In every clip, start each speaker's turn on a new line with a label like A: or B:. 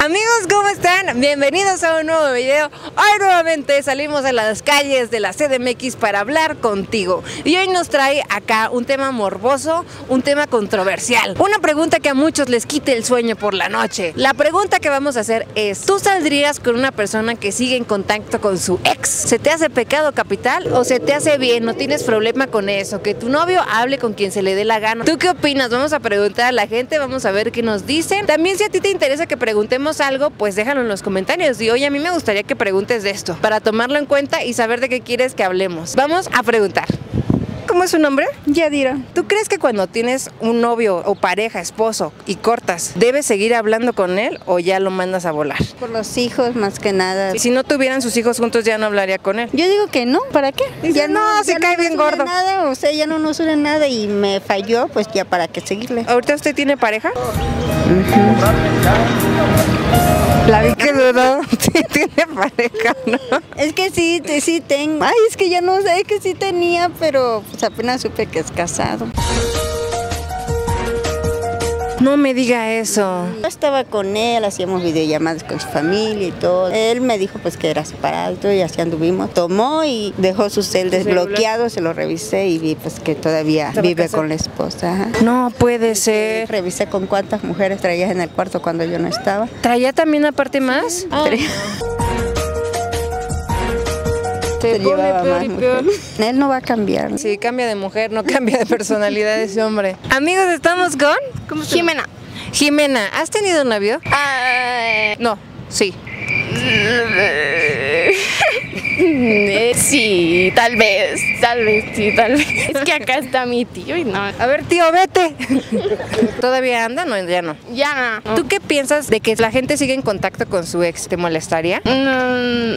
A: Amigos, ¿cómo están? Bienvenidos a un nuevo video. Hoy nuevamente salimos a las calles de la CDMX para hablar contigo. Y hoy nos trae acá un tema morboso, un tema controversial. Una pregunta que a muchos les quite el sueño por la noche. La pregunta que vamos a hacer es, ¿tú saldrías con una persona que sigue en contacto con su ex? ¿Se te hace pecado capital o se te hace bien? ¿No tienes problema con eso? Que tu novio hable con quien se le dé la gana. ¿Tú qué opinas? Vamos a preguntar a la gente, vamos a ver qué nos dicen. También si a ti te interesa que preguntemos algo, pues déjalo en los comentarios. Y oye, a mí me gustaría que preguntes de esto, para tomarlo en cuenta y saber de qué quieres que hablemos. Vamos a preguntar. ¿Cómo es su nombre?
B: Yadira.
A: ¿Tú crees que cuando tienes un novio o pareja, esposo y cortas, debes seguir hablando con él o ya lo mandas a volar?
B: Por los hijos, más que nada.
A: Y si no tuvieran sus hijos juntos, ya no hablaría con él.
B: Yo digo que no, ¿para qué?
A: Dice, "No, se cae
B: nos
A: bien
B: une
A: gordo".
B: Nada, o sea, ya no nos une nada y me falló, pues ya para qué seguirle.
A: ¿Ahorita usted tiene pareja? La
B: Es que sí, sí tengo. Ay, es que ya no sé, que sí tenía, pero pues apenas supe que es casado.
A: No me diga eso.
B: Yo estaba con él, hacíamos videollamadas con su familia y todo. Él me dijo pues que era separado y todo, y así anduvimos. Tomó y dejó su cel desbloqueado, se lo revisé y vi pues que todavía
A: ¿Estaba
B: vive con la esposa.
A: No puede ser.
B: Revisé con cuántas mujeres traías en el cuarto cuando yo no estaba.
A: ¿Traía también aparte más?
B: Traía-
A: Se
B: se llevaba
A: pone peor
B: más
A: y peor.
B: Él no va a cambiar.
A: Sí, cambia de mujer, no cambia de personalidad ese hombre. Amigos, ¿estamos con? ¿Cómo se?
C: Jimena.
A: Jimena, ¿has tenido un novio?
C: Ah,
A: No, sí.
C: eh, sí, tal vez, tal vez, sí, tal vez. Es que acá está mi tío y no.
A: A ver, tío, vete. ¿Todavía anda? No, ya no.
C: Ya no.
A: ¿Tú qué piensas de que la gente sigue en contacto con su ex? ¿Te molestaría?
C: Mm,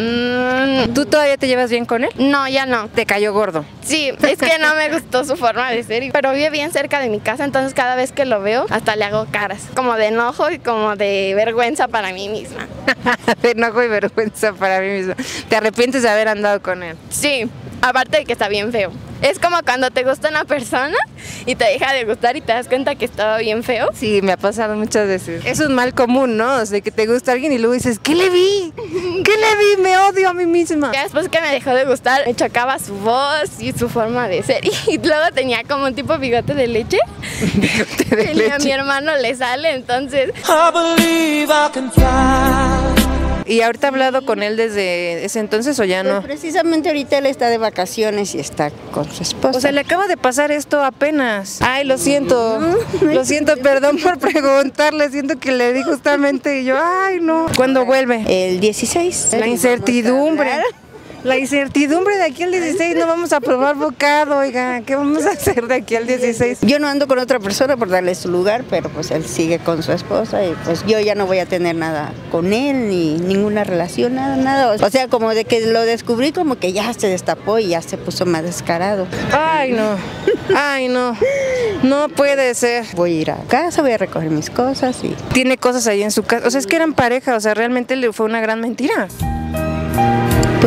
C: mm,
A: ¿Tú todavía te llevas bien con él?
C: no, ya no.
A: Te cayó gordo.
C: Sí, es que no me gustó su forma de ser, pero vive bien cerca de mi casa, entonces cada vez que lo veo hasta le hago caras, como de enojo y como de vergüenza para mí misma.
A: de enojo y vergüenza para mí mismo. ¿Te arrepientes de haber andado con él?
C: Sí, aparte de que está bien feo. Es como cuando te gusta una persona y te deja de gustar y te das cuenta que estaba bien feo.
A: Sí, me ha pasado muchas veces. Es un mal común, ¿no? O sea, que te gusta alguien y luego dices, ¿qué le vi? ¿Qué le vi? Me odio a mí misma.
C: Ya después que me dejó de gustar, me chocaba su voz y su forma de ser. Y luego tenía como un tipo bigote de leche.
A: Bigote de
C: Y a
A: leche.
C: mi hermano le sale, entonces
D: I believe I can fly.
A: ¿Y ahorita ha hablado con él desde ese entonces o ya
B: Pues
A: no?
B: precisamente ahorita él está de vacaciones y está con su esposa.
A: O sea, le acaba de pasar esto apenas. Ay, lo siento. Lo siento, perdón por preguntarle. Siento que le di justamente y yo, ay, no. ¿Cuándo vuelve?
B: el 16.
A: La incertidumbre. La incertidumbre de aquí al 16 no vamos a probar bocado, oiga. ¿Qué vamos a hacer de aquí al 16?
B: Yo no ando con otra persona por darle su lugar, pero pues él sigue con su esposa y pues yo ya no voy a tener nada con él, ni ninguna relación, nada, nada. O sea, como de que lo descubrí, como que ya se destapó y ya se puso más descarado.
A: Ay, no. Ay, no. No puede ser.
B: Voy a ir a casa, voy a recoger mis cosas y
A: Tiene cosas ahí en su casa. O sea, es que eran pareja. O sea, realmente le fue una gran mentira.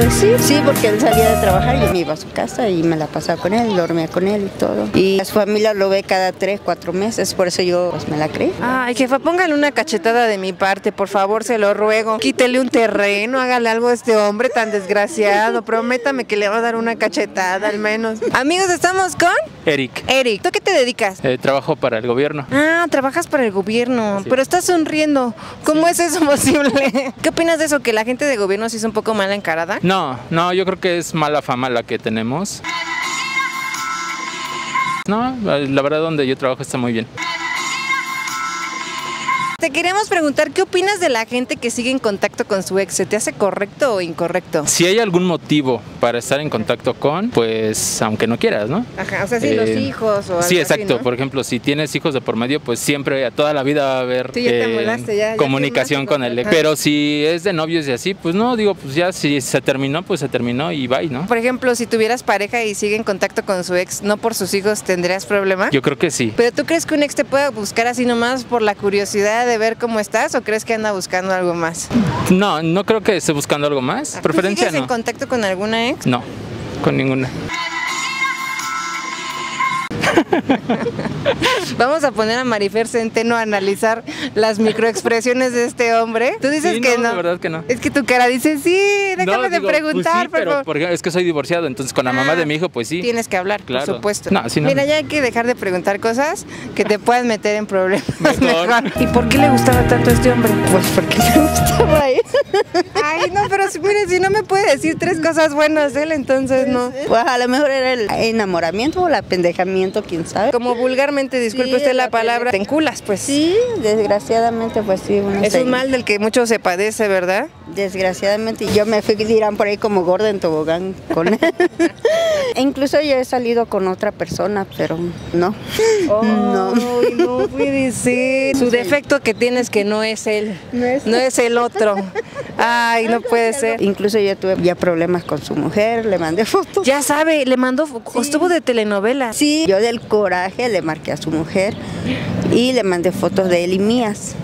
B: Pues sí, sí, porque él salía de trabajar, yo me iba a su casa y me la pasaba con él, dormía con él y todo. Y su familia lo ve cada tres, cuatro meses, por eso yo pues, me la creí.
A: Ay, jefa, póngale una cachetada de mi parte, por favor, se lo ruego. Quítele un terreno, hágale algo a este hombre tan desgraciado. Prométame que le va a dar una cachetada al menos. Amigos, estamos con
E: Eric,
A: Eric. ¿Tú qué te dedicas?
E: eh, trabajo para el gobierno.
A: Ah, trabajas para el gobierno, pero estás sonriendo. ¿Cómo es eso posible? ¿Qué opinas de eso? ¿Que la gente de gobierno sí es un poco mala encarada?
E: No, no, yo creo que es mala fama la que tenemos. No, la verdad donde yo trabajo está muy bien.
A: Te queríamos preguntar, ¿qué opinas de la gente que sigue en contacto con su ex? ¿Se te hace correcto o incorrecto?
E: Si hay algún motivo para estar en contacto con, pues aunque no quieras, ¿no?
A: Ajá, o sea, sí, los
E: Eh,
A: hijos o algo
E: Sí,
A: así,
E: exacto.
A: ¿no?
E: Por ejemplo, si tienes hijos de por medio, pues siempre, a toda la vida va a haber
A: Sí, ya te amolaste, ya- ya
E: comunicación con el ex. Pero si es de novios y así, pues no, digo, pues ya si se terminó, pues se terminó y bye, ¿no?
A: Por ejemplo, si tuvieras pareja y sigue en contacto con su ex, no por sus hijos, ¿tendrías problema?
E: Yo creo que sí.
A: ¿Pero tú crees que un ex te pueda buscar así nomás por la curiosidad de ver cómo estás o crees que anda buscando algo más?
E: No, no creo que esté buscando algo más.
A: ¿Tú
E: Preferencia
A: sigues en
E: no.
A: contacto con alguna ex?
E: No, con ninguna.
A: Vamos a poner a Marifer Centeno a analizar las microexpresiones de este hombre. Tú dices
E: Sí,
A: que
E: no,
A: no.
E: la verdad que no.
A: Es que tu cara dice, sí, déjame
E: No,
A: de
E: digo, pues
A: preguntar,
E: sí, pero porque es que soy divorciado, entonces con la mamá
A: Ah,
E: de mi hijo, pues sí.
A: Tienes que hablar,
E: Claro.
A: por supuesto.
E: No, no.
A: Mira, ya hay que dejar de preguntar cosas que te puedan meter en problemas.
E: Mejor.
A: mejor. ¿Y por qué le gustaba tanto a este hombre?
B: Pues porque me gustaba él.
A: Ay, no, pero si, mire, si no me puede decir tres cosas buenas de él, entonces no.
B: Pues a lo mejor era el enamoramiento o el apendejamiento, quién sabe.
A: Como vulgarmente, disculpe
B: Sí,
A: usted la
B: la
A: palabra, te enculas, pues.
B: Sí, desgraciadamente, pues sí. uno
A: Es
B: se-
A: un mal del que mucho se padece, ¿verdad?
B: Desgraciadamente, yo me fui, dirán por ahí como gorda en tobogán con él. E incluso yo he salido con otra persona, pero no. No.
A: Ay, no puede ser. Su defecto que tienes que no es él.
B: No es-
A: No es el otro. Ay, no puede ser.
B: Incluso yo tuve ya problemas con su mujer, le mandé fotos.
A: Ya sabe, le mandó, estuvo de telenovela.
B: Sí, yo del coraje le marqué a su mujer y le mandé fotos de él y mías.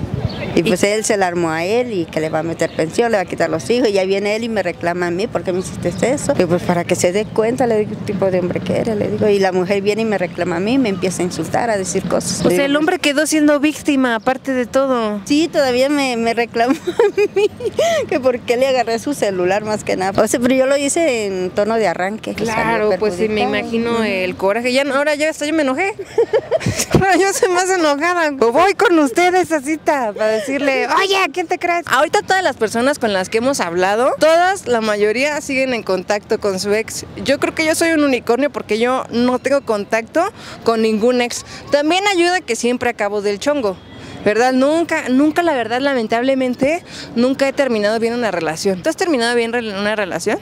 B: Y pues él se la armó a él y que le va a meter pensión, le va a quitar los hijos. Y ya viene él y me reclama a mí, ¿por qué me hiciste eso? Y pues para que se dé cuenta, le digo, ¿qué tipo de hombre que eres? Le digo, y la mujer viene y me reclama a mí, me empieza a insultar, a decir cosas.
A: O sea, el hombre quedó siendo víctima, aparte de todo.
B: Sí, todavía me, me reclamó a mí que por qué le agarré su celular más que nada. O sea, pero yo lo hice en tono de arranque.
A: Claro, pues sí, me imagino el coraje. Ya, ahora ya hasta yo me enojé. Ahora yo soy más enojada. Voy con ustedes a cita para decirle, oye, ¿a quién te crees? Ahorita todas las personas con las que hemos hablado, todas, la mayoría siguen en contacto con su ex. Yo creo que yo soy un unicornio porque yo no tengo contacto con ningún ex. También ayuda que siempre acabo del chongo. ¿Verdad? Nunca, nunca, la verdad, lamentablemente, nunca he terminado bien una relación. ¿Tú has terminado bien una relación?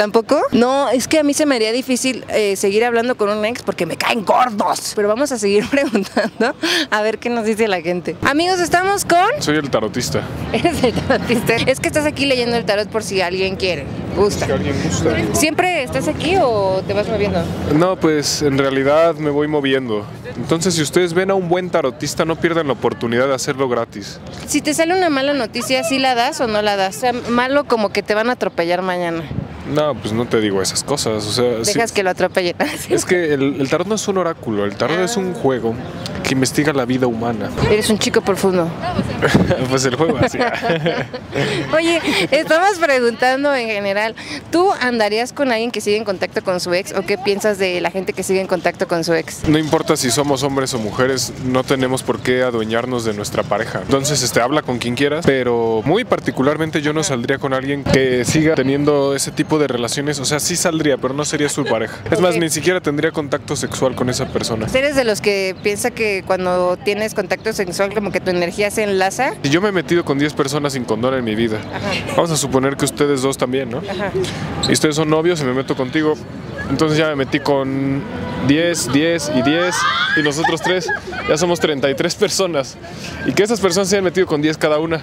A: ¿Tampoco? No, es que a mí se me haría difícil eh, seguir hablando con un ex porque me caen gordos. Pero vamos a seguir preguntando a ver qué nos dice la gente. Amigos, estamos con...
F: Soy el tarotista.
A: Eres el tarotista. Es que estás aquí leyendo el tarot por si alguien quiere. Gusta.
F: Si alguien gusta.
A: ¿Siempre estás aquí o te vas moviendo?
F: No, pues en realidad me voy moviendo. Entonces, si ustedes ven a un buen tarotista, no pierdan la oportunidad de hacerlo gratis.
A: Si te sale una mala noticia, ¿sí la das o no la das? O sea, malo como que te van a atropellar mañana.
F: No, pues no te digo esas cosas. O sea, sí-
A: Dejas que lo atropellen.
F: es que el, el tarot no es un oráculo. El tarot es un juego que investiga la vida humana.
A: Eres un chico profundo.
F: pues el juego así.
A: Oye, estamos preguntando en general, ¿tú andarías con alguien que sigue en contacto con su ex o qué piensas de la gente que sigue en contacto con su ex?
F: No importa si somos hombres o mujeres, no tenemos por qué adueñarnos de nuestra pareja. Entonces, este, habla con quien quieras, pero muy particularmente yo no saldría con alguien que siga teniendo ese tipo de relaciones. O sea, sí saldría, pero no sería su pareja. Es más, ni siquiera tendría contacto sexual con esa persona.
A: ¿Eres de los que piensa que cuando tienes contacto sexual como que tu energía se enlaza?
F: Yo me he metido con 10 personas sin condón en mi vida, vamos a suponer que ustedes dos también, ¿no?
A: Ajá.
F: Y ustedes son novios y me meto contigo. Entonces ya me metí con 10, 10 y 10 y nosotros tres. Ya somos 33 personas. Y que esas personas se hayan metido con 10 cada una.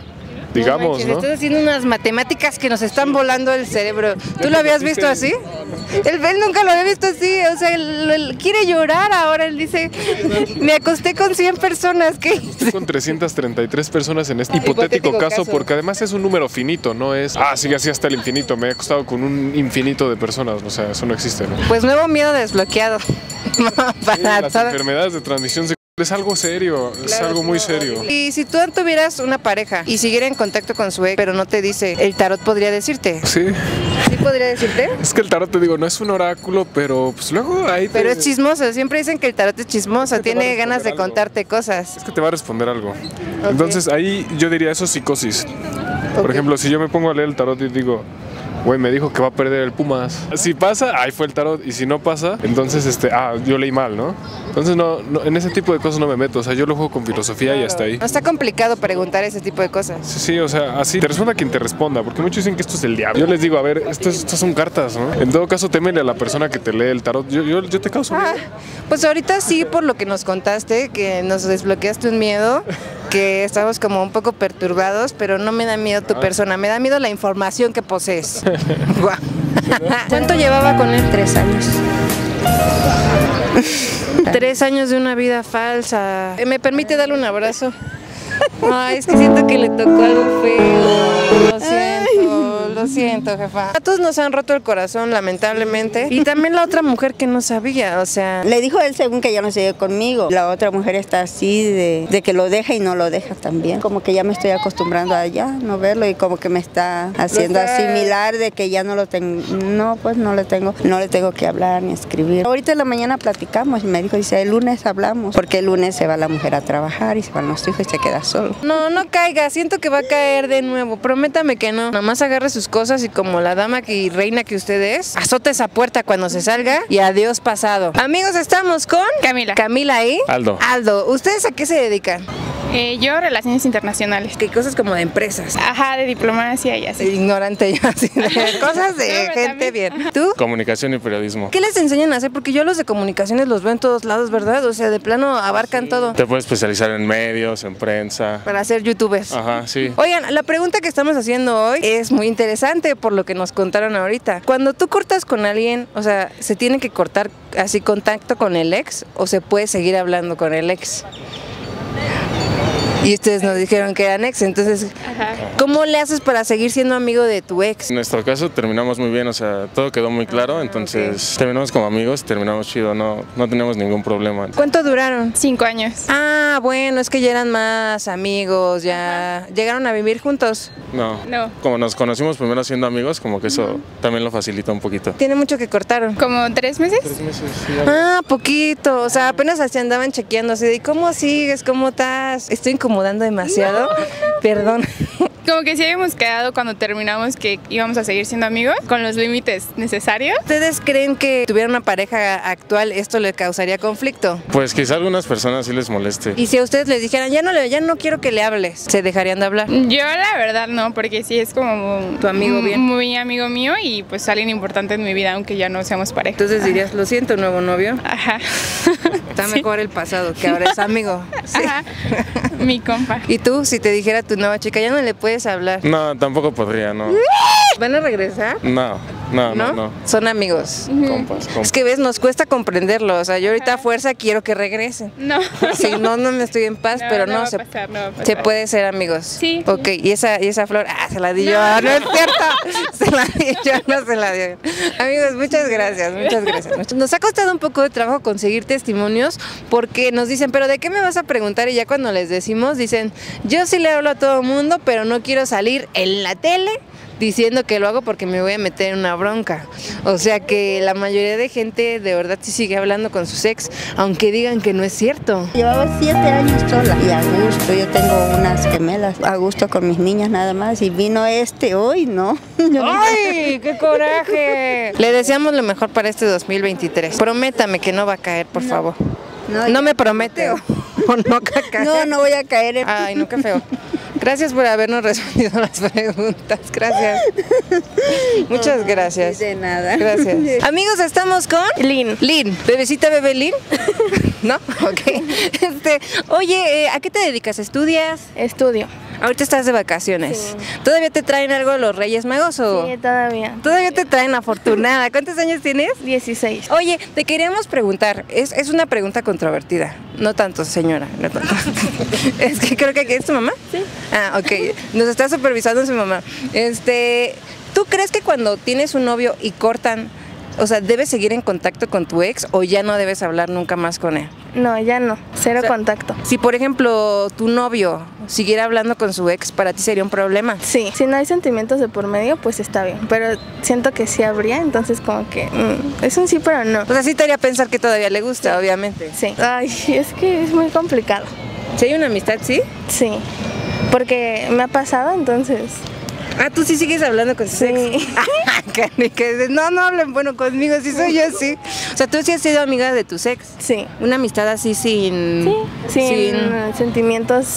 F: Digamos, ¿no?
A: Estás haciendo unas matemáticas que nos están volando el cerebro. ¿Tú lo habías visto así? Él, él nunca lo había visto así. O sea, él, él quiere llorar ahora. Él dice, me acosté con 100 personas. ¿Qué
F: Estoy con 333 personas en este hipotético,
A: Hipotético
F: caso,
A: caso.
F: porque además es un número finito, no es, ah, sigue así hasta el infinito, me he acostado con un infinito de personas, o sea, eso no existe, ¿no?
A: Pues nuevo miedo desbloqueado. Para
F: Las
A: todo.
F: enfermedades de transmisión sexual es algo serio, es algo muy serio.
A: Y si tú tuvieras una pareja y siguiera en contacto con su ex, pero no te dice, el tarot podría decirte.
F: Sí,
A: ¿Sí podría decirte?
F: es que el tarot, te digo, no es un oráculo, pero pues luego ahí te-
A: Pero es chismoso, siempre dicen que el tarot es chismoso,
F: Es que
A: tiene ganas de
F: algo.
A: contarte cosas.
F: Es que te va a responder algo. Entonces ahí yo diría eso es psicosis. Por ejemplo, si yo me pongo a leer el tarot y digo, güey, me dijo que va a perder el Pumas. Si pasa, ahí fue el tarot. Y si no pasa, entonces, este, ah, yo leí mal, ¿no? Entonces, no, no, en ese tipo de cosas no me meto. O sea, yo lo juego con filosofía y hasta ahí.
A: No está complicado preguntar ese tipo de cosas.
F: Sí, sí, o sea, así te responda quien te responda, porque muchos dicen que esto es el diablo. Yo les digo, a ver, esto es- estas son cartas, ¿no? En todo caso, témele a la persona que te lee el tarot. Yo, yo, yo te causo
A: Ah,
F: miedo.
A: pues ahorita sí, por lo que nos contaste, que nos desbloqueaste un miedo, que estamos como un poco perturbados, pero no me da miedo tu persona, me da miedo la información que posees. ¿Cuánto llevaba con él? Tres años. Tres años de una vida falsa. Eh, ¿Me permite darle un abrazo? Ay, es que siento que le tocó algo feo. Lo siento. Lo siento, jefa. A todos nos han roto el corazón, lamentablemente. Y también la otra mujer que no sabía, o sea...
B: Le dijo él según que ya no sigue conmigo. La otra mujer está así de, de que lo deja y no lo deja también. Como que ya me estoy acostumbrando a ya no verlo y como que me está haciendo asimilar de que ya no lo tengo. No, pues no le tengo, no le tengo que hablar ni escribir. Ahorita en la mañana platicamos y me dijo, dice, el lunes hablamos. Porque el lunes se va la mujer a trabajar y se van los hijos y se queda solo.
A: No, no caiga, siento que va a caer de nuevo. Prométame que no. Nada más agarre sus cosas y como la dama que y reina que usted es, azote esa puerta cuando se salga y adiós pasado. Amigos, estamos con
G: Camila.
A: Camila ahí.
F: Aldo.
A: Aldo, ¿ustedes a qué se dedican?
G: Eh, yo, relaciones internacionales.
A: Que cosas como de empresas.
G: Ajá, de diplomacia y así.
A: Ignorante yo, así de cosas de
G: No,
A: gente bien. ¿Tú?
F: Comunicación y periodismo.
A: ¿Qué les enseñan a hacer? Porque yo los de comunicaciones los veo en todos lados, ¿verdad? O sea, de plano abarcan todo
F: Te puedes especializar en medios, en prensa.
A: para ser youtubers.
F: Ajá, sí.
A: Oigan, la pregunta que estamos haciendo hoy es muy interesante por lo que nos contaron ahorita. Cuando tú cortas con alguien, o sea, ¿se tiene que cortar así contacto con el ex o se puede seguir hablando con el ex? Y ustedes nos dijeron que eran ex, entonces, ¿cómo le haces para seguir siendo amigo de tu ex?
F: En nuestro caso terminamos muy bien, o sea, todo quedó muy claro, entonces terminamos como amigos, terminamos chido, no, no tenemos ningún problema.
A: ¿Cuánto duraron?
G: Cinco años.
A: Ah, bueno, es que ya eran más amigos, ya llegaron a vivir juntos.
F: No.
G: No.
F: Como nos conocimos primero siendo amigos, como que eso también lo facilita un poquito.
A: Tiene mucho que cortaron.
G: Como tres meses.
A: Ah, poquito. O sea, apenas así andaban chequeando así de cómo sigues, cómo estás. Estoy incomodando demasiado. Perdón.
G: Como que sí habíamos quedado cuando terminamos que íbamos a seguir siendo amigos con los límites necesarios.
A: ¿Ustedes creen que tuviera una pareja actual esto le causaría conflicto?
F: Pues quizá a algunas personas sí les moleste.
A: Y si a ustedes les dijeran, ya no le, ya no quiero que le hables, ¿se dejarían de hablar?
G: Yo la verdad no, porque sí es como
A: Tu amigo bien.
G: muy amigo mío y pues alguien importante en mi vida, aunque ya no seamos pareja.
A: Entonces dirías, lo siento, nuevo novio.
G: Ajá.
A: Está mejor el pasado, que ahora es amigo. Sí.
G: Ajá. Mi compa.
A: Y tú, si te dijera tu nueva chica, ya no le puedes hablar.
F: No, tampoco podría, no.
A: ¿Van a regresar?
F: No, no,
A: ¿No?
F: no, no.
A: Son amigos.
F: Compas, compas.
A: Es que ves, nos cuesta comprenderlo. O sea, yo ahorita a fuerza quiero que regresen.
G: No.
A: Si no, no me estoy en paz,
G: No,
A: pero
G: no
A: no,
G: va a
A: se,
G: pasar, no va a pasar.
A: se puede ser amigos.
G: Sí.
A: Ok, y esa, y esa flor, ah, se la di yo. No es cierto. Se la di yo, no se la dio. Amigos, muchas gracias, muchas gracias. Nos ha costado un poco de trabajo conseguir testimonios porque nos dicen, pero ¿de qué me vas a preguntar? Y ya cuando les decimos, dicen, yo sí le hablo a todo mundo, pero no quiero salir en la tele diciendo que lo hago porque me voy a meter en una bronca. O sea que la mayoría de gente de verdad sí sigue hablando con sus ex, aunque digan que no es cierto.
B: Llevaba siete años sola y a gusto. Yo tengo unas gemelas a gusto con mis niñas nada más. Y vino este hoy, ¿no?
A: ¡Ay, qué coraje! Le deseamos lo mejor para este 2023. Prométame que no va a caer, por favor.
B: No,
A: me promete. O no.
B: No, voy a caer.
A: Ay, no, qué feo. Gracias por habernos respondido las preguntas. Gracias. Muchas gracias.
B: De nada.
A: Gracias. Amigos, estamos con Lin. Lin, bebecita bebé Lin. ¿No? Ok. Este, oye, eh, ¿a qué te dedicas? ¿Estudias?
C: Estudio.
A: Ahorita estás de vacaciones. ¿Todavía te traen algo los Reyes Magos o?
C: Sí, todavía.
A: Todavía te traen afortunada. ¿Cuántos años tienes?
C: 16.
A: Oye, te queríamos preguntar, es, es una pregunta controvertida. No tanto, señora, no tanto. es que creo que es tu mamá. Sí. Ah, ok. Nos está supervisando su mamá. Este, ¿tú crees que cuando tienes un novio y cortan, o sea, debes seguir en contacto con tu ex o ya no debes hablar nunca más con él?
C: No, ya no. Cero
A: O sea,
C: contacto.
A: Si, por ejemplo, tu novio siguiera hablando con su ex, para ti sería un problema.
C: Sí, si no hay sentimientos de por medio, pues está bien. Pero siento que sí habría, entonces como que mm, es un sí, pero no.
A: O sea, sí te haría pensar que todavía le gusta, obviamente.
C: Sí. Ay, es que es muy complicado.
A: Si hay una amistad, ¿sí?
C: Sí. Porque me ha pasado, entonces.
A: Ah, tú sí sigues hablando con sus ex.
C: Sí.
A: Que dices, no, no hablen bueno conmigo, sí soy yo, sí. O sea, tú sí has sido amiga de tus ex.
C: Sí.
A: Una amistad así sin.
C: Sí. Sin sentimientos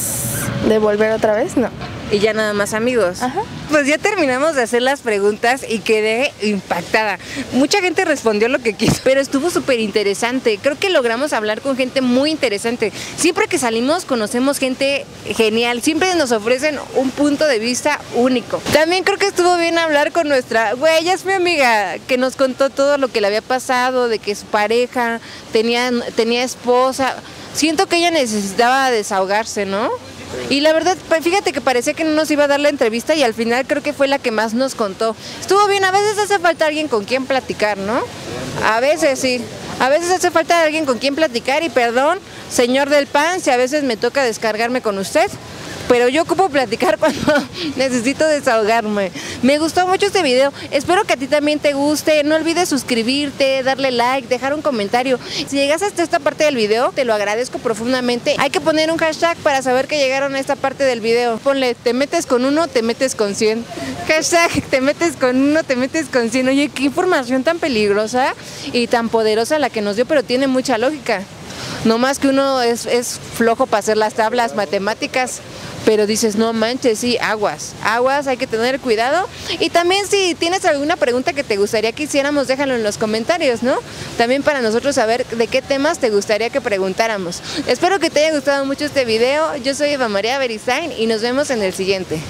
C: de volver otra vez, no.
A: Y ya nada más amigos.
C: Ajá.
A: Pues ya terminamos de hacer las preguntas y quedé impactada. Mucha gente respondió lo que quiso, pero estuvo súper interesante. Creo que logramos hablar con gente muy interesante. Siempre que salimos conocemos gente genial. Siempre nos ofrecen un punto de vista único. También creo que estuvo bien hablar con nuestra, güey, ella es mi amiga, que nos contó todo lo que le había pasado, de que su pareja tenía, tenía esposa. Siento que ella necesitaba desahogarse, ¿no? Y la verdad, fíjate que parecía que no nos iba a dar la entrevista y al final creo que fue la que más nos contó. Estuvo bien, a veces hace falta alguien con quien platicar, ¿no? A veces sí. A veces hace falta alguien con quien platicar y perdón, señor del pan, si a veces me toca descargarme con usted. Pero yo ocupo platicar cuando necesito desahogarme. Me gustó mucho este video. Espero que a ti también te guste. No olvides suscribirte, darle like, dejar un comentario. Si llegas hasta esta parte del video, te lo agradezco profundamente. Hay que poner un hashtag para saber que llegaron a esta parte del video. Ponle, te metes con uno, te metes con 100. Hashtag, te metes con uno, te metes con 100. Oye, qué información tan peligrosa y tan poderosa la que nos dio, pero tiene mucha lógica. No más que uno es, es flojo para hacer las tablas matemáticas pero dices, no manches, sí, aguas, aguas, hay que tener cuidado. Y también si tienes alguna pregunta que te gustaría que hiciéramos, déjalo en los comentarios, ¿no? También para nosotros saber de qué temas te gustaría que preguntáramos. Espero que te haya gustado mucho este video. Yo soy Eva María Beristain y nos vemos en el siguiente.